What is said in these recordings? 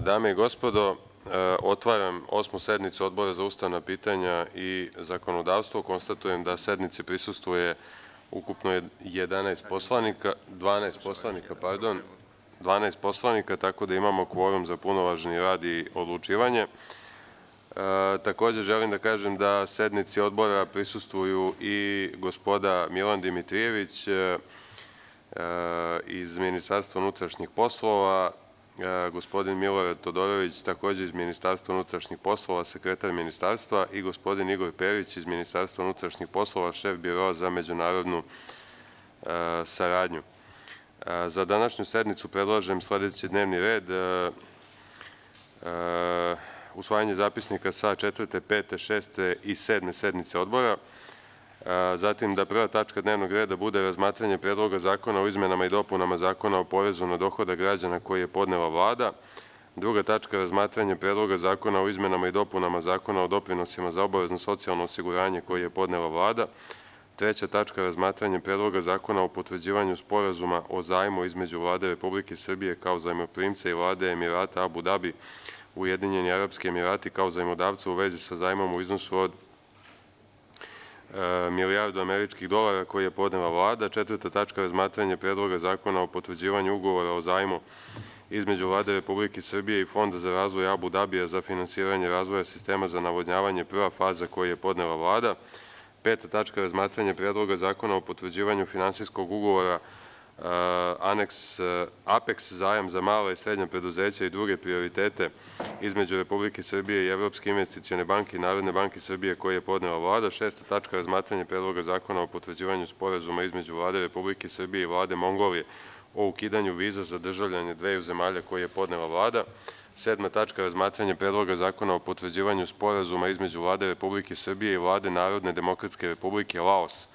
dame i gospodo, otvaram Osmu sednicu Odbora za ustavna pitanja i zakonodavstvo. Konstatujem da sednici prisustvuje ukupno 11 poslanika, 12 poslanika, pardon, 12 poslanika, tako da imamo kvorum za punovažni rad i odlučivanje. Takođe želim da kažem da sednici Odbora prisustvuju i gospoda Milan Dimitrijević iz Ministarstva unutrašnjih poslova, gospodin Milorad Todorović, takođe iz Ministarstva unutrašnjih poslova, sekretar Ministarstva i gospodin Igor Perić iz Ministarstva unutrašnjih poslova, šef Biroa za međunarodnu saradnju. Za današnju sednicu predlažem sledeći dnevni red usvajanje zapisnika sa četvrte, pete, šeste i sedme sednice Odbora, zatim da prva tačka dnevnog reda bude razmatranje Predloga zakona o izmenama i dopunama Zakona o porezu na dohodak građana koji je podnela Vlada, druga tačka razmatranje Predloga zakona o izmenama i dopunama Zakona o doprinosima za obavezno socijalno osiguranje koji je podnela Vlada, treća tačka razmatranje Predloga zakona o potvrđivanju Sporazuma o zajmu između Vlade Republike Srbije kao zajmoprimca i Vlade Emirata Abu Dabi Ujedinjeni Arapski Emirati kao zajmodavca u vezi sa zajmom u iznosu od milijardu američkih dolara koji je podnela Vlada, četvrta tačka razmatranje Predloga zakona o potvrđivanju ugovora o zajmu između Vlade Republike Srbije i Fonda za razvoj Abu Dabija za finansiranje razvoja sistema za navodnjavanje prva faza koju je podnela Vlada, peta tačka razmatranje Predloga zakona o potvrđivanju finansijskog ugovora aneks Apex zajam za mala i srednja preduzeća i druge prioritete između Republike Srbije i Evropske investicione banke i Narodne banke Srbije koji je podnela Vlada, šesta tačka razmatranje Predloga zakona o potvrđivanju sporazuma između Vlade Republike Srbije i Vlade Mongolije o ukidanju viza za državljane dveju zemalja koji je podnela Vlada, sedma tačka razmatranje Predloga zakona o potvrđivanju sporazuma između Vlade Republike Srbije i Vlade Narodne demokratske republike Laos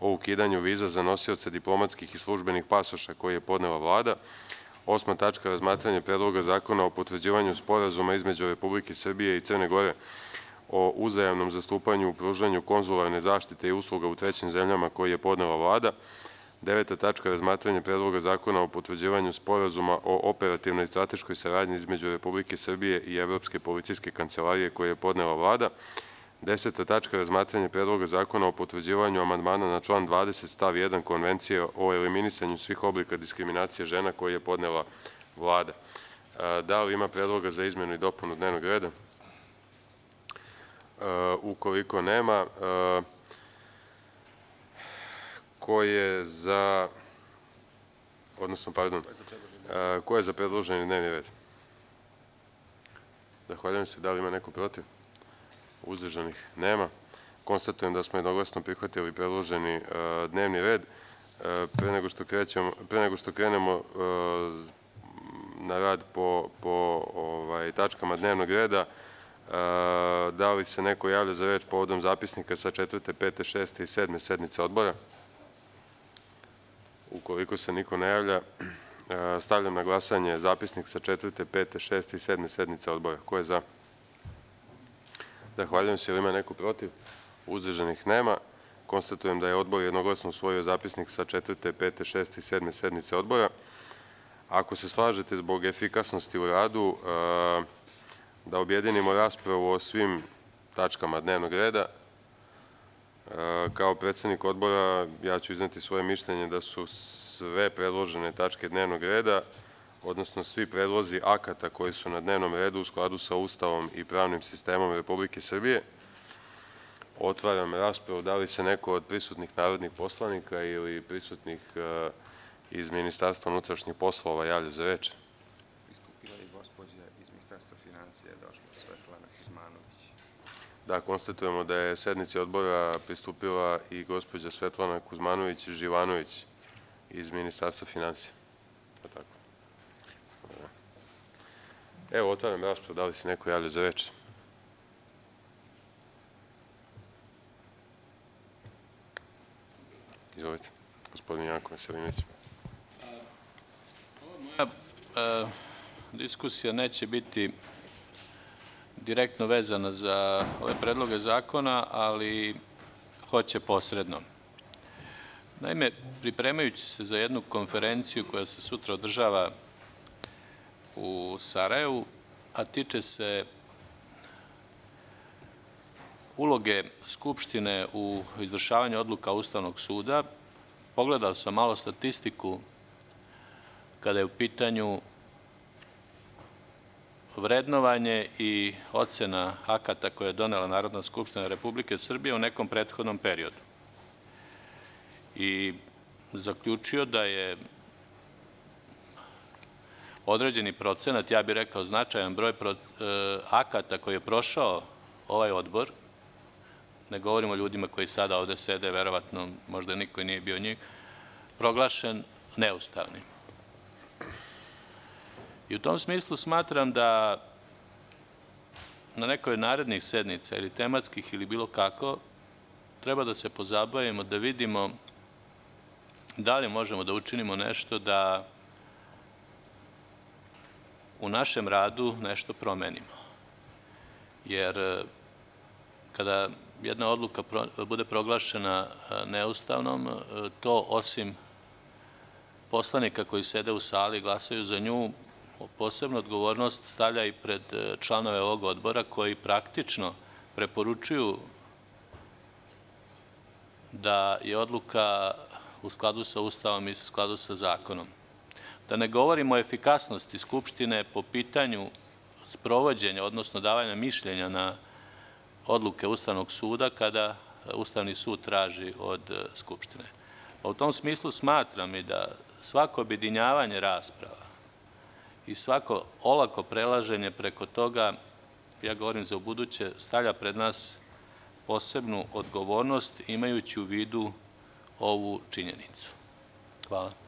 o ukidanju viza za nosioce diplomatskih i službenih pasoša koji je podnela Vlada, osma tačka razmatranje Predloga zakona o potvrđivanju sporazuma između Republike Srbije i Crne Gore o uzajamnom zastupanju u pružanju konzularne zaštite i usluga u trećim zemljama koji je podnela Vlada, deveta tačka razmatranje Predloga zakona o potvrđivanju sporazuma o operativnoj strateškoj saradnji između Republike Srbije i Evropske policijske kancelarije koji je podnela Vlada, Deseta tačka razmatranje Predloga zakona o potvrđivanju amandmana na član 20 stav 1 Konvencije o eliminisanju svih oblika diskriminacije žena koji je podnela Vlada. Da li ima predloga za izmenu i dopunu dnevnog reda? Ukoliko nema, ko je za, odnosno, pardon, ko je za predloženi dnevni red? Zahvaljujem se. Da li ima neko protiv? Uzdržanih nema. Konstatujem da smo jednoglasno prihvatili predloženi dnevni red. Pre nego što, krećemo, pre nego što krenemo na rad po, po ovaj, tačkama dnevnog reda, da li se neko javlja za reč povodom zapisnika sa četvrte, pete, šeste i sedme sednice odbora? Ukoliko se niko ne javlja, stavljam na glasanje zapisnik sa četvrte, pete, šeste i sedme sednice odbora. Ko je za? Zahvaljujem se. Ili ima neko protiv? Uzdržanih nema. Konstatujem da je odbor jednoglasno usvojio zapisnik sa četvrte, pete, šeste i sedme sednice odbora. Ako se slažete zbog efikasnosti u radu, da objedinimo raspravu o svim tačkama dnevnog reda, kao predsednik odbora ja ću izneti svoje mišljenje da su sve predložene tačke dnevnog reda odnosno svi predlozi akata koji su na dnevnom redu u skladu sa Ustavom i pravnim sistemom Republike Srbije. Otvaram raspravu. Da li se neko od prisutnih narodnih poslanika ili prisutnih iz Ministarstva unutrašnjih poslova javlja za reč? Istupila je gospođa iz Ministarstva financija, došla Svetlana Kuzmanović. Da, konstatujemo da je sednici odbora pristupila i gospođa Svetlana Kuzmanović-Živanović iz Ministarstva financija. Tako. Evo, otvaram raspravu. Da li se neko javlja za reč? Izvolite, gospodin Janko Veselinović. Moja diskusija neće biti direktno vezana za ove predloge zakona, ali hoće posredno. Naime, pripremajući se za jednu konferenciju koja se sutra održava u Sarajevu, a tiče se uloge Skupštine u izvršavanju odluka Ustavnog suda. Pogledao sam malo statistiku kada je u pitanju vrednovanje i ocena akata koje je donela Narodna skupština Republike Srbije u nekom prethodnom periodu. I zaključio da je određeni procenat, ja bih rekao značajan broj akata koji je prošao ovaj odbor, ne govorim o ljudima koji sada ovde sede, verovatno možda niko nije bio njih, proglašen neustavnim. I u tom smislu smatram da na nekoj narednih sednica ili tematskih ili bilo kako treba da se pozabavimo da vidimo da li možemo da učinimo nešto da u našem radu nešto promenimo. Jer kada jedna odluka bude proglašena neustavnom, to osim poslanika koji sede u sali i glasaju za nju, posebnu odgovornost stavlja i pred članove ovog odbora koji praktično preporučuju da je odluka u skladu sa Ustavom i u skladu sa zakonom. Da ne govorimo o efikasnosti Skupštine po pitanju sprovođenja, odnosno davanja mišljenja na odluke Ustavnog suda kada Ustavni sud traži od Skupštine. U tom smislu smatram i da svako objedinjavanje rasprava i svako olako prelaženje preko toga, ja govorim za ubuduće, stavlja pred nas posebnu odgovornost imajući u vidu ovu činjenicu. Hvala.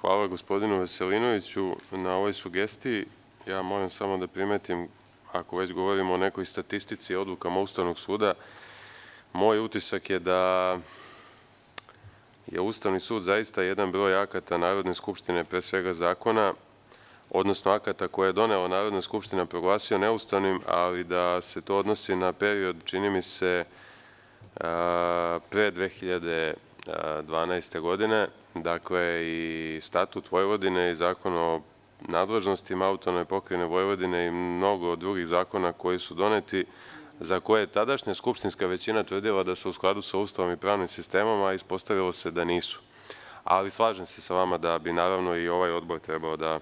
Hvala gospodinu Veselinoviću na ovoj sugestiji. Ja moram samo da primetim, ako već govorimo o nekoj statistici i odlukama Ustavnog suda, moj utisak je da je Ustavni sud zaista jedan broj akata Narodne skupštine, pre svega zakona, odnosno akata koje je donela Narodna skupština proglasio neustavnim, ali da se to odnosi na period, čini mi se, pre 2012. godine, dakle i statut Vojvodine i zakon o nadležnostima autonome pokrajine Vojvodine i mnogo drugih zakona koji su doneti, za koje je tadašnja skupštinska većina tvrdila da su u skladu sa Ustavom i pravnim sistemom, a ispostavilo se da nisu. Ali slažem se sa vama da bi naravno i ovaj odbor trebao da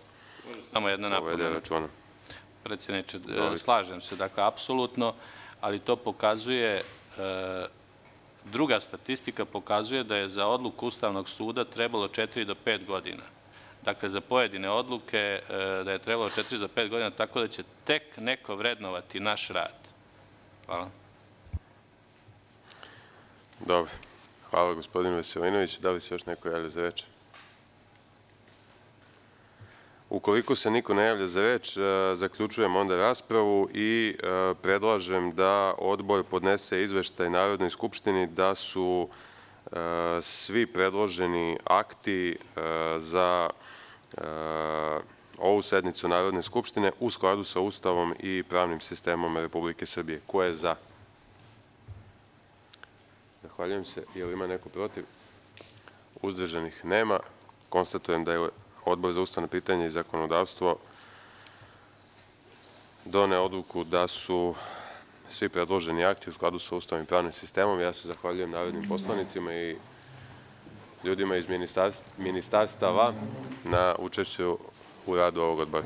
Samo jedna povede računa. Predsjedniče, slažem se, dakle, apsolutno, ali to pokazuje, e, druga statistika pokazuje da je za odluku Ustavnog suda trebalo 4 do 5 godina. Dakle, za pojedine odluke e, da je trebalo 4 do 5 godina, tako da će tek neko vrednovati naš rad. Hvala. Dobro. Hvala gospodinu Veselinoviću. Da li se još neko javlja za reč? Ukoliko se niko ne javlja za reč, e, zaključujem onda raspravu i e, predlažem da odbor podnese izveštaj Narodnoj skupštini da su e, svi predloženi akti za ovu sednicu Narodne skupštine u skladu sa Ustavom i pravnim sistemom Republike Srbije. Ko je za? Zahvaljujem se. Je li ima neko protiv? Uzdržanih nema. Konstatujem da je Odbor za ustavne pitanje i zakonodavstvo doneo odluku da su svi predloženi akti u skladu sa Ustavom i pravnim sistemom. Ja se zahvaljujem narodnim poslanicima i ljudima iz ministarstava na učešću u radu ovog odbora.